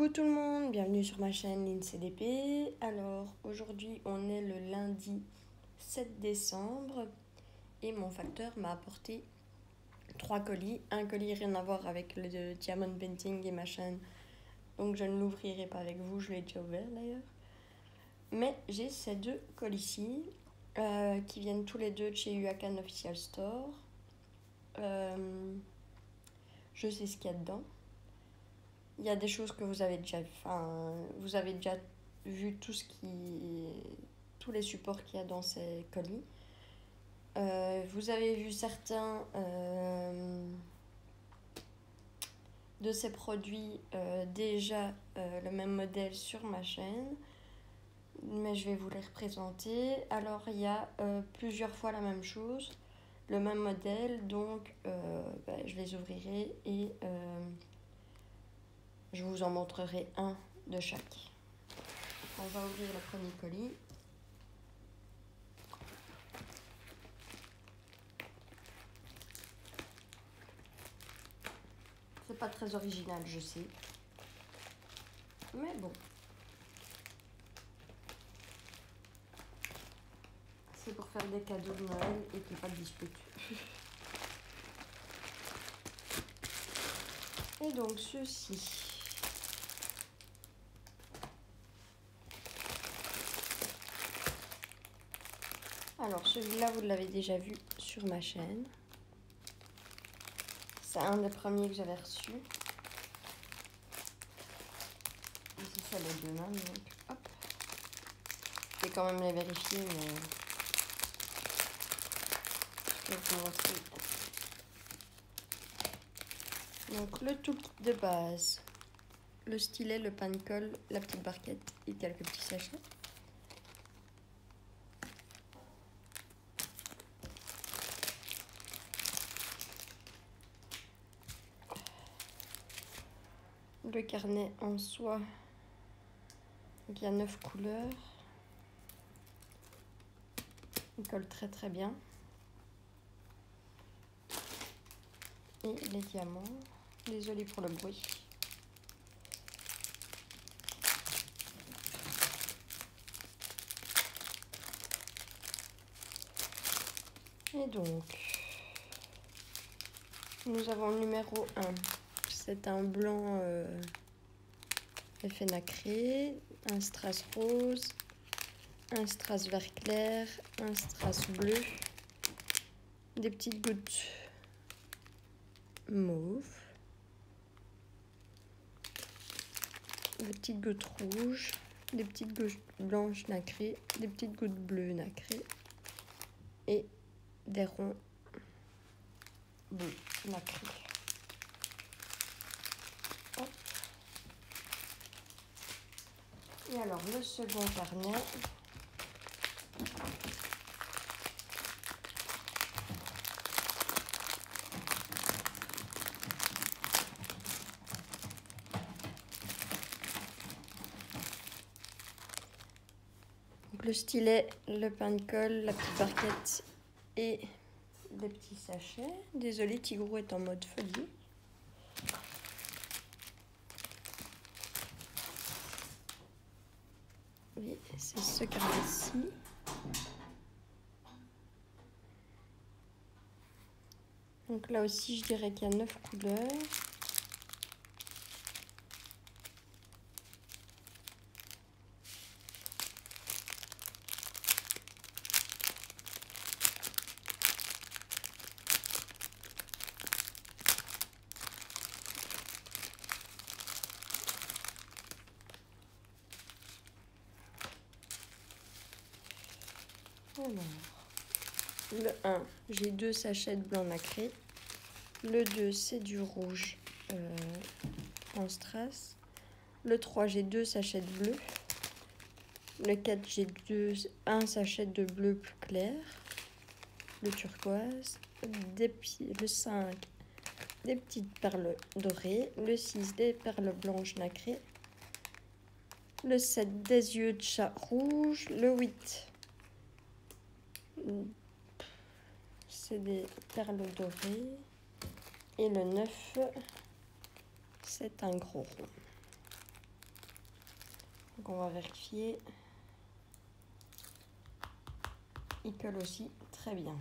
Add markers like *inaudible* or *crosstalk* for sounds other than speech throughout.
Coucou tout le monde, bienvenue sur ma chaîne LinCDP. Alors aujourd'hui on est le lundi 7 décembre et mon facteur m'a apporté trois colis. Un colis rien à voir avec le diamond painting et ma chaîne, donc je ne l'ouvrirai pas avec vous, je l'ai déjà ouvert d'ailleurs. Mais j'ai ces deux colis-ci euh, qui viennent tous les deux de chez Uakan Official Store. Euh, je sais ce qu'il y a dedans. Il y a des choses que vous avez déjà, enfin, vous avez déjà vu tout ce qui, tous les supports qu'il y a dans ces colis. Euh, vous avez vu certains euh, de ces produits euh, déjà le même modèle sur ma chaîne, mais je vais vous les représenter. Alors il y a plusieurs fois la même chose, le même modèle, donc ben, je les ouvrirai et je vous en montrerai un de chaque. On va ouvrir le premier colis. C'est pas très original, je sais. Mais bon. C'est pour faire des cadeaux de Noël et qu'il n'y ait pas de dispute. *laughs* et donc ceci. Alors celui-là, vous l'avez déjà vu sur ma chaîne. C'est un des premiers que j'avais reçu. Ici, hop. Je vais quand même les vérifier, mais. Donc le tout de base, le stylet, le pain de colle, la petite barquette et quelques petits sachets. Le carnet en soie. il y a neuf couleurs. Il colle très très bien. Et les diamants. Désolée pour le bruit. Et donc, nous avons le numéro 1 c'est un blanc euh, effet nacré, un strass rose, un strass vert clair, un strass bleu, des petites gouttes mauve, des petites gouttes rouges, des petites gouttes blanches nacrées, des petites gouttes bleues nacrées et des ronds bleus nacrés. Et alors le second carnet. Donc le stylet, le pain de colle, la petite barquette et des petits sachets. Désolé, Tigrou est en mode folie. C'est ce carnet-ci. Donc là aussi, je dirais qu'il y a neuf couleurs. Le 1, j'ai deux sachets de blanc nacré. Le 2, c'est du rouge euh, en strass. Le 3, j'ai deux sachets de bleu. Le 4, j'ai deux, un sachet de bleu plus clair. Le turquoise. Le 5, des petites perles dorées. Le 6, des perles blanches nacrées. Le 7, des yeux de chat rouge. Le 8, c'est des perles dorées. Et le 9, c'est un gros rond. Donc on va vérifier. Il colle aussi très bien.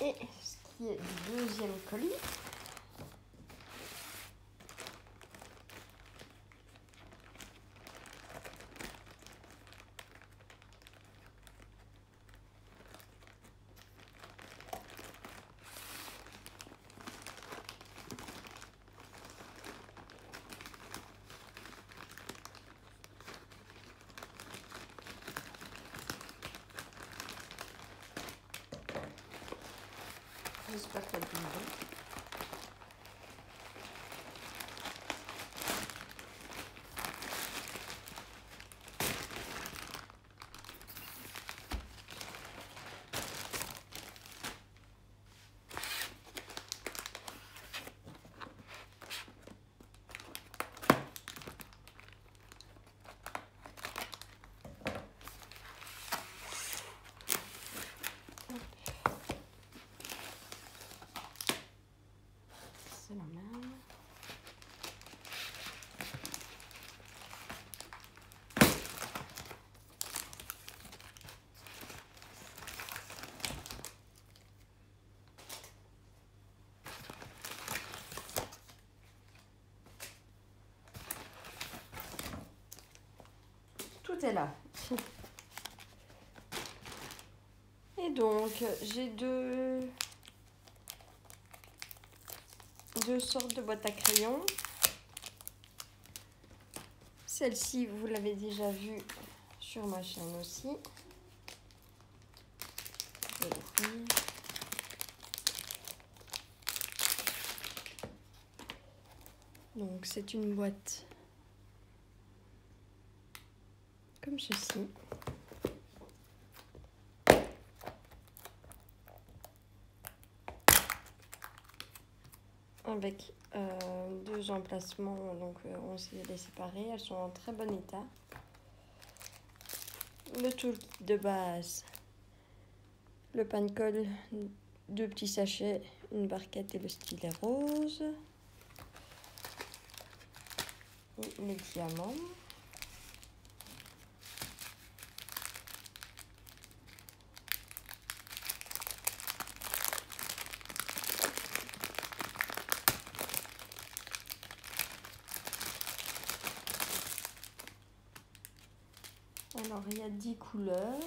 Et ce qui est deuxième colis. J'espère qu'elle tombe C'est la même. Là. *laughs* Et donc, j'ai deux, deux sortes de boîtes à crayons. Celle-ci, vous l'avez déjà vue sur ma chaîne aussi. Donc, c'est une boîte comme ceci. Avec euh, deux emplacements, donc euh, on s'est les séparer. Elles sont en très bon état. Le tool de base, le pan colle, deux petits sachets, une barquette et le stylet rose. Et les diamants. Alors, il y a 10 couleurs.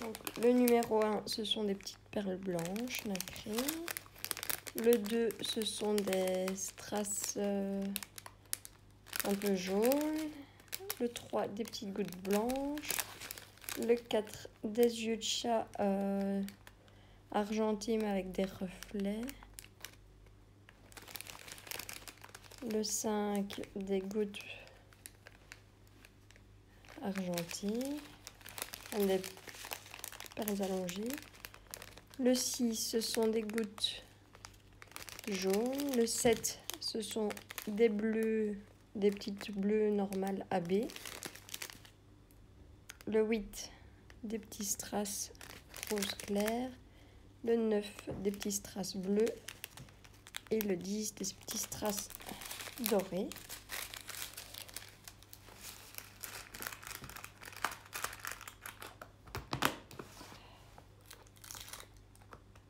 Donc, le numéro 1, ce sont des petites perles blanches nacrées. Le 2, ce sont des strass euh, un peu jaunes. Le 3, des petites gouttes blanches. Le 4, des yeux de chat euh, argentés mais avec des reflets. Le 5, des gouttes argentées, des perles allongées. Le 6, ce sont des gouttes jaunes. Le 7, ce sont des bleus, des petites bleues normales AB. Le 8, des petits strass rose clair. Le 9, des petits strass bleus. Et le 10, des petits strass doré.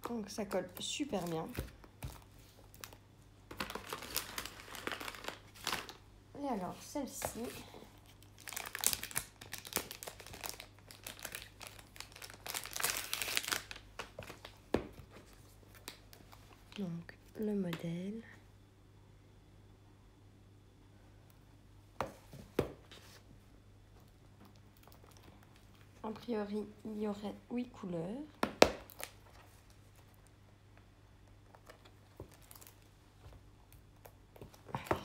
Donc ça colle super bien. Et alors celle-ci. Donc le modèle. Priori, il y aurait huit couleurs.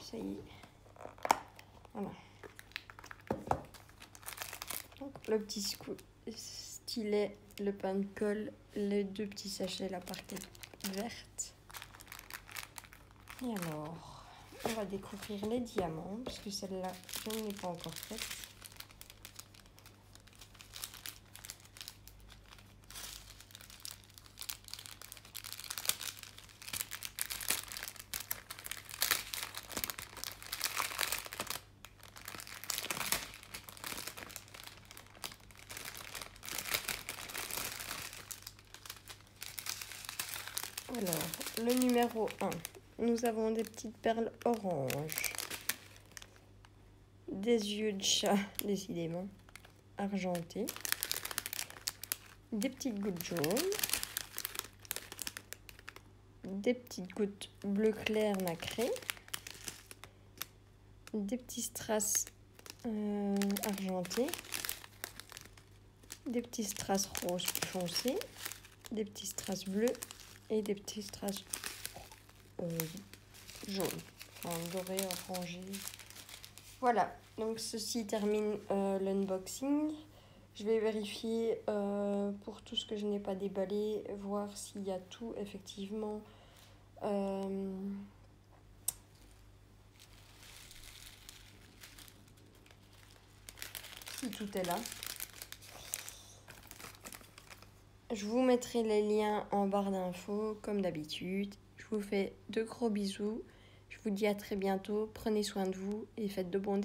ça y est. Voilà. Donc, le petit stylet, le pain de colle, les deux petits sachets, la partie verte. Et alors, on va découvrir les diamants, puisque celle-là, je ne pas encore faite. Alors, le numéro 1, nous avons des petites perles oranges, des yeux de chat, décidément, argentés, des petites gouttes jaunes, des petites gouttes bleu clair nacré, des petits strass euh, argentés, des petits strass roses foncés, des petits strass bleus et des petits strass euh, jaunes, enfin dorés, orangés. Voilà, donc ceci termine euh, l'unboxing. Je vais vérifier euh, pour tout ce que je n'ai pas déballé, voir s'il y a tout effectivement. si tout est là. Je vous mettrai les liens en barre d'infos comme d'habitude. Je vous fais de gros bisous. Je vous dis à très bientôt. Prenez soin de vous et faites de bons